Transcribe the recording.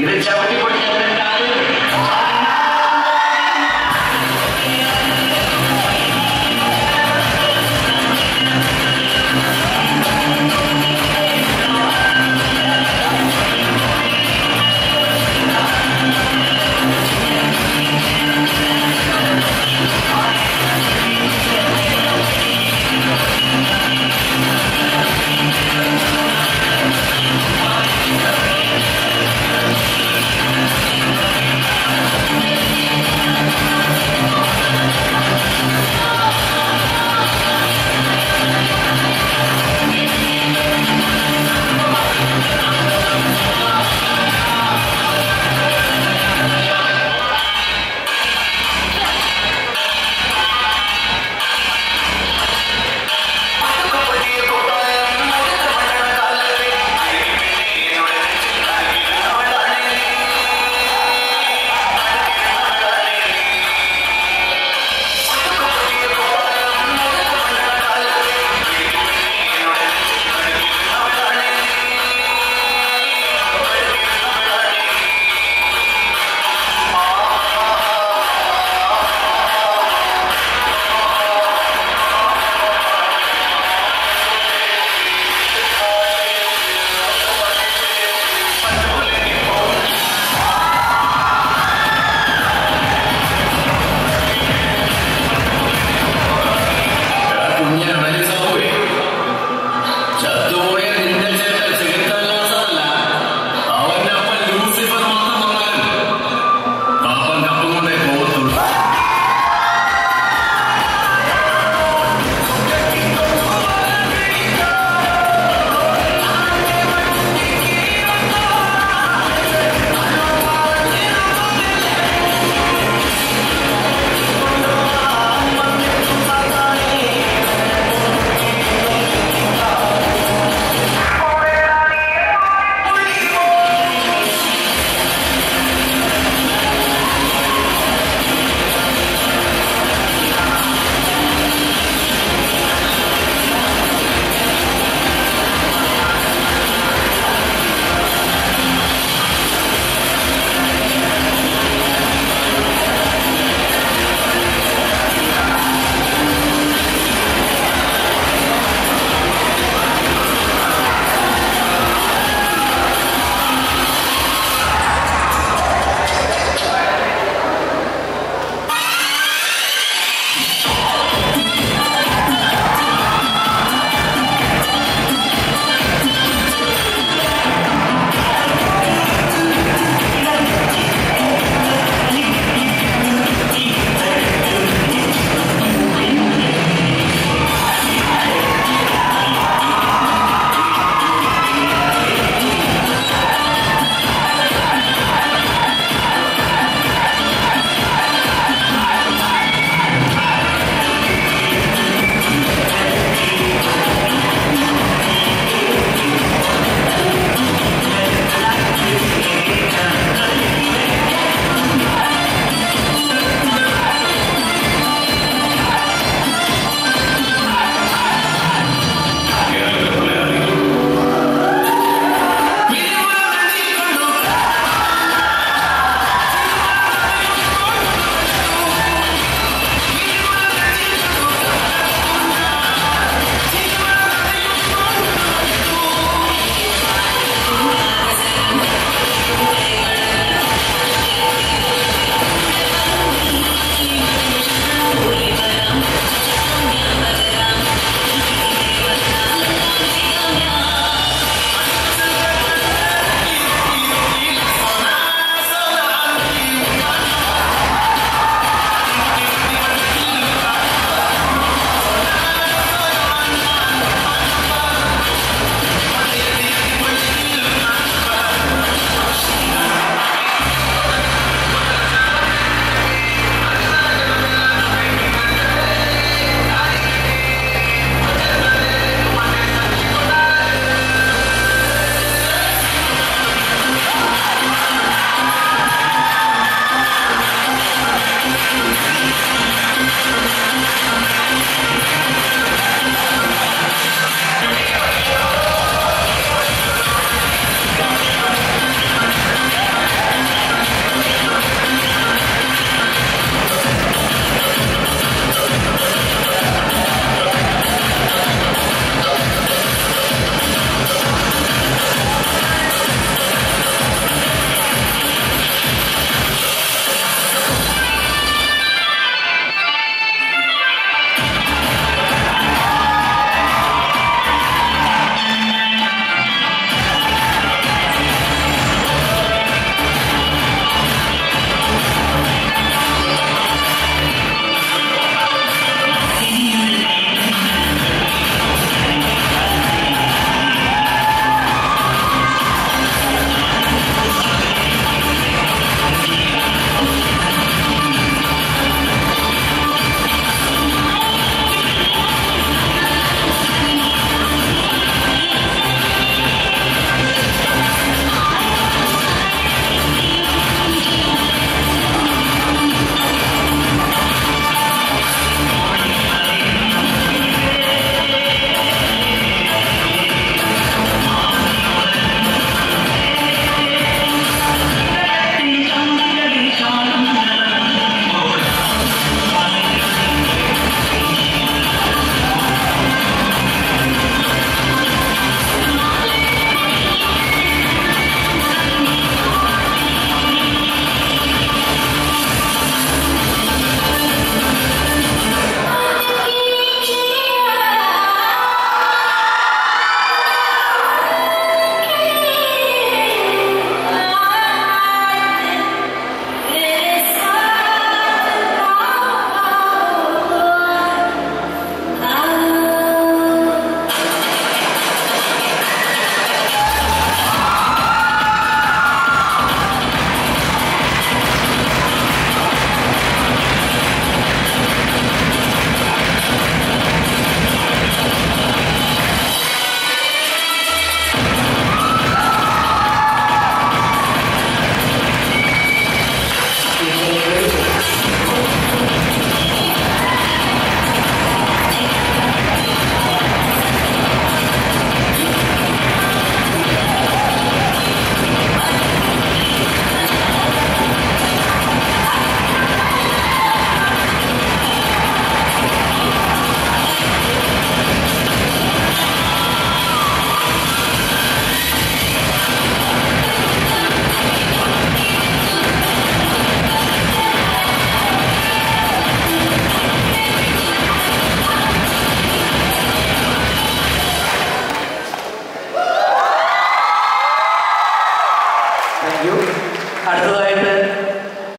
Y le echaba aquí por ejemplo, the way